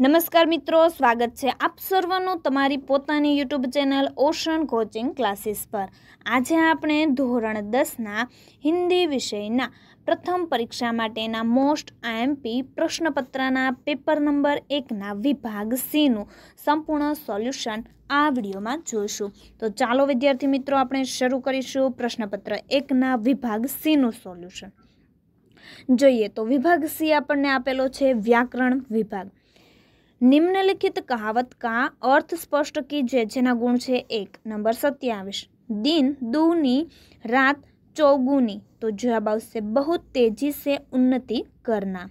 નમસ્કાર મિત્રો, સ્વાગત છે આપ સર્વનું તમારી પોતાની YouTube channel ocean coaching classes પર. આજે આપણે ધોરણ દસના હિન્દી વિષયના પ્રથમ પરીક્ષા માટેના મોસ્ટ આઈએમપી પ્રશ્નપત્રના પેપર નંબર એકના વિભાગ સીનું સંપૂર્ણ સોલ્યુશન આ વિડીયોમાં જોઈશું. તો ચાલો વિદ્યાર્થી મિત્રો, આપણે શરૂ કરીશું પ્રશ્નપત્ર એકના વિભાગ સીનું સોલ્યુશન. જોઈએ તો વિભાગ સી આપણને આપેલો છે વ્યાકરણ વિભાગ. निम्नलिखित कहावत का अर्थ स्पष्ट कीजिए જેના ગુણ છે એક નંબર સત્યાવીસ दिन दूनी रात चौगुनी तो जवाब આવશે बहुत तेजी से उन्नति करना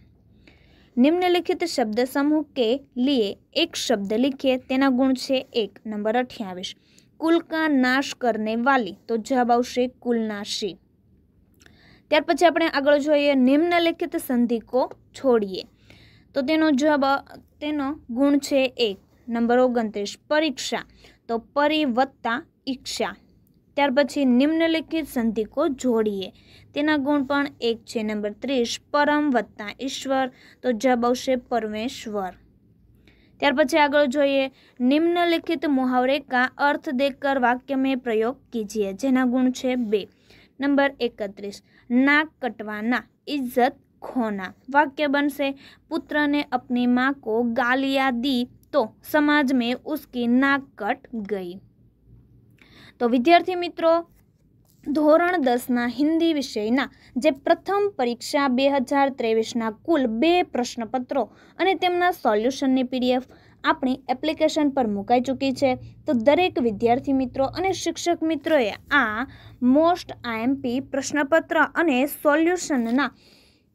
निम्नलिखित शब्द समूह के लिए एक शब्द लिखिए તેના ગુણ છે એક નંબર અઠ્યાવીસ કુલ કા નાશ કરને વાલી તો જવાબ આવશે કુલનાશી ત્યાર પછી આપણે આગળ જોઈએ નિમ્નલિખિત સંધિ કો છોડીએ તો તેનો જવાબ તેનો ગુણ છે એક. નંબર ઓગણત્રીસ, પરીક્ષા. તો પરી વત્તા ઈક્ષા ત્યાર પછી નિમ્નલિખિત સંધિકો જોડીએ. તેના ગુણ પણ એક છે. નંબર ત્રીસ, પરમ વત્તા ઈશ્વર. તો જબ આવશે પરમેશ્વર. ત્યાર પછી આગળ જોઈએ. નિમ્નલિખિત મુહાવરે કા અર્થ દેકર વાક્ય મેં પ્રયોગ કીજીએ. જેના ગુણ છે બે. નંબર એકત્રીસ, નાક કટવાના ઇજ્જત ખોના. વાક્ય બનશે, પુત્રને અપની માં કો ગાલિયા દી તો સમાજ મેં ઉસકી નાક કટ ગઈ. તો વિદ્યાર્થી મિત્રો, ધોરણ દસના હિન્દી વિષયના જે પ્રથમ પરીક્ષા બે હજાર ત્રેવીસના કુલ બે પ્રશ્નપત્રો અને તેમના સોલ્યુશનની પીડીએફ આપણી એપ્લિકેશન પર મુકાઈ ચૂકી છે, તો દરેક વિદ્યાર્થી મિત્રો અને શિક્ષક મિત્રોએ આ મોસ્ટ આઈએમપી પ્રશ્નપત્ર અને સોલ્યુશનના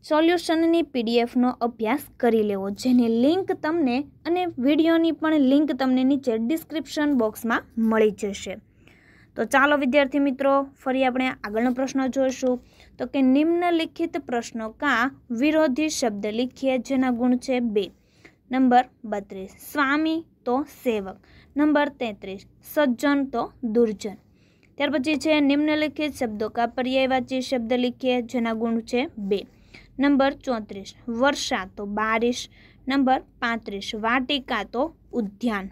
સોલ્યુશનની પીડીએફનો અભ્યાસ કરી લેવો, જેની લિંક તમને અને વિડીયોની પણ લિંક તમને નીચે ડિસ્ક્રિપ્શન બોક્સમાં મળી જશે. તો ચાલો વિદ્યાર્થી મિત્રો, ફરી આપણે આગળનો પ્રશ્ન જોઈશું. તો કે નિમ્નલિખિત પ્રશ્નો કાં વિરોધી શબ્દ લિખીએ, જેના ગુણ છે બે. નંબર બત્રીસ, સ્વામી તો સેવક. નંબર તેત્રીસ, સજ્જન તો દુર્જન. ત્યાર પછી છે નિમ્નલિખિત શબ્દો કા પર્યાયવાચી શબ્દ લીખીએ, જેના ગુણ છે બે. નંબર ચોત્રીસ, વર્ષા તો બારિશ, નંબર પાંત્રીસ, વાટિકા તો ઉદ્યાન.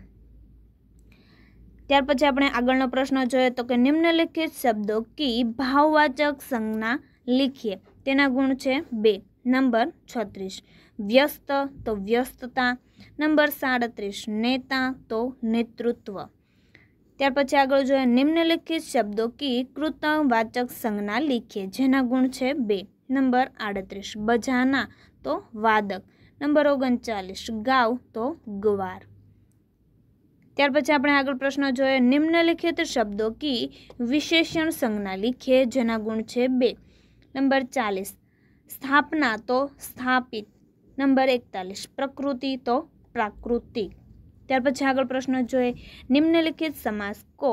ત્યાર પછી આપણે આગળનો પ્રશ્ન જોઈએ તો કે નિમ્નલિખિત શબ્દો કી ભાવવાચક સંજ્ઞા લીખીએ? તેના ગુણ છે બે, નંબર છત્રીસ, વ્યસ્ત તો વ્યસ્તતા, નંબર સાડત્રીસ, નેતા તો નેતૃત્વ. ત્યાર પછી આગળ જોઈએ, નિમ્નલિખિત શબ્દો કી કૃતવાચક સંજ્ઞા લીખીએ? જેના ગુણ છે બે નંબર આડત્રીસ, બજાના તો વાદક. નંબર ઓગણચાલીસ, ગાવ તો ગવાર. ત્યાર પછી આપણે આગળ પ્રશ્ન જોઈએ નિમ્નલિખિત શબ્દો કી વિશેષણ સંજ્ઞા લીખે, જેના ગુણ છે બે. નંબર ચાલીસ, સ્થાપના તો સ્થાપિત. નંબર એકતાલીસ, પ્રકૃતિ તો પ્રાકૃતિક. ત્યાર પછી આગળ પ્રશ્ન જોઈએ, નિમ્નલિખિત સમાસ કો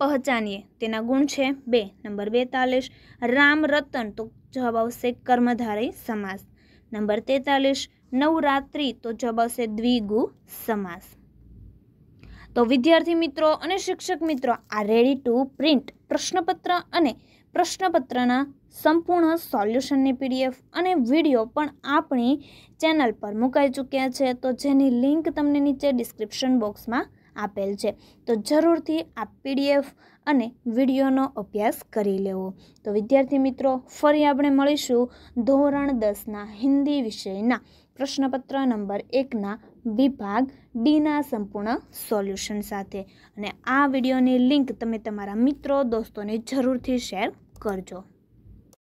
પહચાનીએ. તેના ગુણ છે બે. નંબર બેતાલીસ, રામ રતન, તો જવાબ આવશે કર્મધારય સમાસ. નંબર તેતાલીસ, નવરાત્રિ, તો જવાબ આવશે દ્વિગુ સમાસ. તો વિદ્યાર્થી મિત્રો અને શિક્ષક મિત્રો, આ રેડી ટુ પ્રિન્ટ પ્રશ્નપત્ર અને પ્રશ્નપત્રના સંપૂર્ણ સોલ્યુશનની પીડીએફ અને વીડિયો પણ આપણી ચેનલ પર મુકાઈ ચૂક્યા છે. તો જેની લિંક તમને નીચે ડિસ્ક્રિપ્શન બોક્સમાં આપેલ છે. તો જરૂરથી આ પીડીએફ અને વિડીયોનો અભ્યાસ કરી લેવો. તો વિદ્યાર્થી મિત્રો, ફરી આપણે મળીશું ધોરણ દસના હિન્દી વિષયના પ્રશ્નપત્ર નંબર એકના વિભાગ ડીના સંપૂર્ણ સોલ્યુશન સાથે. અને આ વિડીયોની લિંક તમે તમારા મિત્રો, દોસ્તોને જરૂરથી શેર કરજો.